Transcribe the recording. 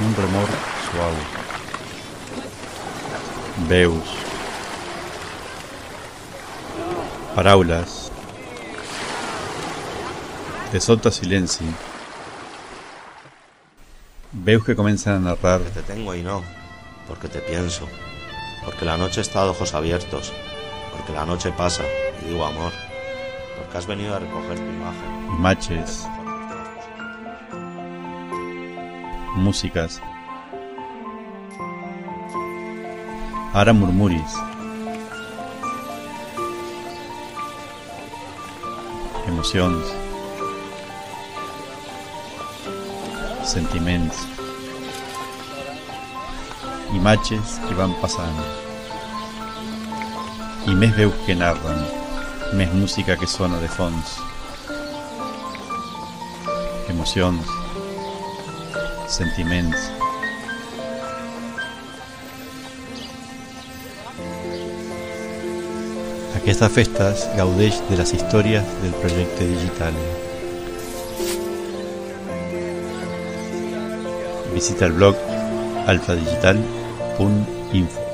un remor suave. Veus. Paraules. De sotto silenci. Veus que comienzan a narrar Que te tengo y no, porque te pienso, porque la noche está de ojos abiertos, porque la noche pasa, y digo amor, porque has venido a recoger tu imagen. imatges, músicas. Ara murmuris. Emocions. Sentiments. Imatges que van passant. I més veus que narren, més música que sona de fons. Emocions. Sentiments. Aquestes festes gaudeix de les històries del projecte digital. Visita el blog alfadigital.info